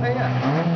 Hey, ja.